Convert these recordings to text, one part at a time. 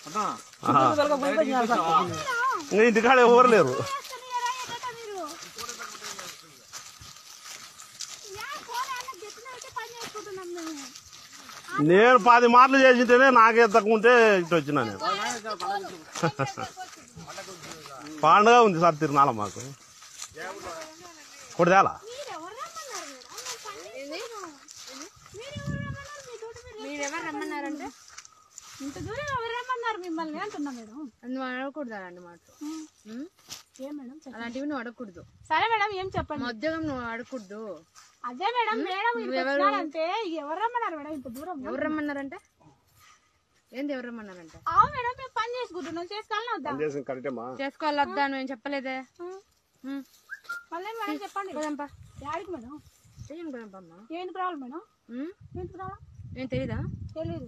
ఇంకా ఇంటికాడ ఎవరు లేరు నేను పది మార్లు చేసింటేనే నాకే తక్కువ ఉంటే ఇటు వచ్చినా నేను. పండుగ ఉంది సార్ తిరునాల మాకు. కొడిదేలా రమ్మన్నారంటే? ఇంత దూరం అంటున్నా మేడం. నువ్వు అడగకూడదు అలాంటి మాటలు? ఏం మేడం. అలాంటివి నువ్వు అడగకూడదు. సరే మేడం ఏం చెప్పండి? ఉద్యోగం నువ్వు అడగకూడదు. అదే మేడం మేడం? అంటే ఎవరు రమ్మన్నారు మేడం ఇంత దూరం? ఎవరు రమ్మన్నారంటే? ఏంది ఎవరు రమ్మన్నారంటే? ఆ మేడం మేము పని చేసుకుంటున్నాం. చేసుకోవాలని వద్దా? కరెక్టేమా చేసుకోవాలి వద్దా నువ్వేం చెప్పలేదే. మళ్ళీ మేడం చెప్పండి. యాడికి మేడం? ఏంటికి రావాలి మేడం? ఉం? ఏంటికి రావాలి ఏం తెలీదా? తెలీదు.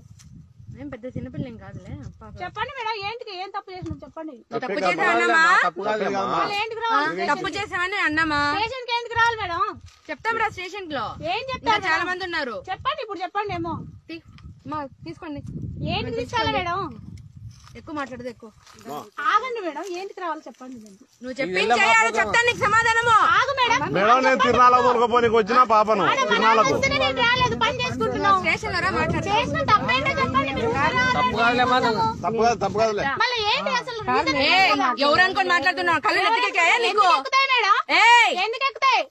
ఏం పెద్ద చిన్నపిల్ల ఏం కాదులే. పాప. చెప్పండి మేడం ఏంటికి ఏం తప్పు చేసినాం చెప్పండి. తప్పు ఏంటికి రావాలి తప్పు చేసావని అన్నామా స్టేషన్కి ఎందుకు రావాలి మేడం? చెప్తాం రా స్టేషన్లో ఏం చెప్తారు చాలా? మంది ఉన్నారు. చెప్పండి ఇప్పుడు చెప్పండి ఏమో. తీసుకోండి. ఏంటికి తీసుకోవాలి మేడం? ఎక్కువ మాట్లాడదు ఎక్కువ. ఆగండి మేడం ఏంటికి రావాలి చెప్పండి. నువ్వు చెప్పింది చేయాలి చెప్తాను నీకు సమాధానము. ఆగు మేడం. మేడం నేను తిరునాళ్ళకు దొరకపోనికి వచ్చిన పాపను. తిరునాళ్ళకు వస్తేనే నేను రాలేదు పని చేసుకుంటున్నాం. స్టేషన్లో రా మాట్లాడు. చేసిన తప్పేంటో చెప్పండి మీరు తప్పు కాదు తప్పు కాదులే. మళ్ళీ ఏంటి అసలు? reason ఏయ్, ఎవరు అనుకొని మాట్లాడుతున్నావు? కళ్ళు నెత్తికెక్కాయా నీకు ఎందుకు ఎక్కుతాయి మేడం? ఎందుకు ఎక్కుతాయి?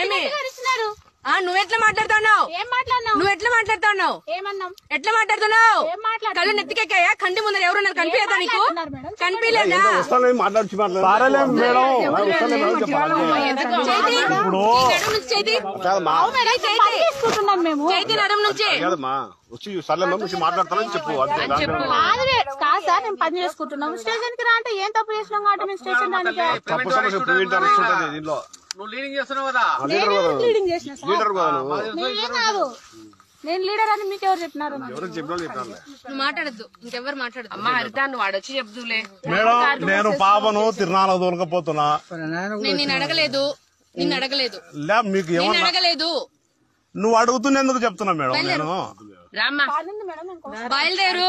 ఏమి? ఇస్తున్నారు. ఆ నువ్వెట్లా మాట్లాడుతున్నావు? ఏం మాట్లాడినావు? నువ్వు ఎట్లా మాట్లాడుతున్నావు? ఏమన్నాం ఎట్లా మాట్లాడుతున్నావు? ఏం మాట్లాడుతున్నావు? కళ్ళు నెత్తికెక్కాయా? కంటి ముందర ఎవరున్నారు కనిపించదా నీకు? కనిపించలేదా? వస్తాను మాట్లాడి సరేలే మేడం. వస్తాను మేడం చెప్పాలి చేతి ఇప్పుడు ఈ నడుము నుంచి చేతి కాదమ్మా. మేడం ఇక్కడ పని చేసుకుంటున్నాం మేము. చేతి నడుము నుంచి. కాదమ్మా. వచ్చి సర్లే వచ్చి మాట్లాడతానని చెప్పు అంతే దాంట్లో కాదు రే- కాదు సార్ మేము పని చేసుకుంటున్నాం స్టేషన్కి రా అంటే ఏం తప్పు చేసినాం కాబట్టి మేము స్టేషన్ దానికి తప్పు సమస్య ప్రివెంట్ అరెస్ట్ ఉంటుంది దీనిలో. నువ్వు లీడింగ్ చేస్తున్నావు కదా? ఆ లీడర్ కదా నువ్వు. లీడింగ్ చేసిన సార్? లీడర్ కదా. నువ్వు నేనేం కాదు. నేను లీడర్ అని మీకు ఎవరు చెప్పినారు? నువ్వు మాట్లాడద్దు. అమ్మ హరిత నువ్వు వాడొచ్చి చెప్దులే మేడం నేను పాపను తిరునాళ్ళకు దొరకపోతున్నా నేను నిన్ను అడగలేదు. నిన్ను అడగలేదు. లే మీకు ఏమన్నా అడగలేదు. నువ్వు అడుగుతున్నందుకు చెప్తున్నా మేడం నేను. బయలుదేరు.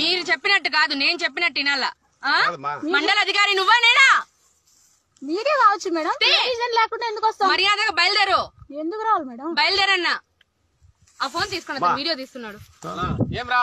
మీరు చెప్పినట్టు కాదు నేను చెప్పినట్టు వినాలా. మండల అధికారి నువ్వా నేనా? మీరే కావచ్చు మేడం. రీజన్ లేకుండా ఎందుకు వస్తాం? మర్యాదగా బయలుదేరు. ఎందుకు రావాలి మేడం? బయలుదేరన్నా. ఆ ఫోన్ తీసుకున్నా వీడియో తీస్తున్నాడు. ఏం రా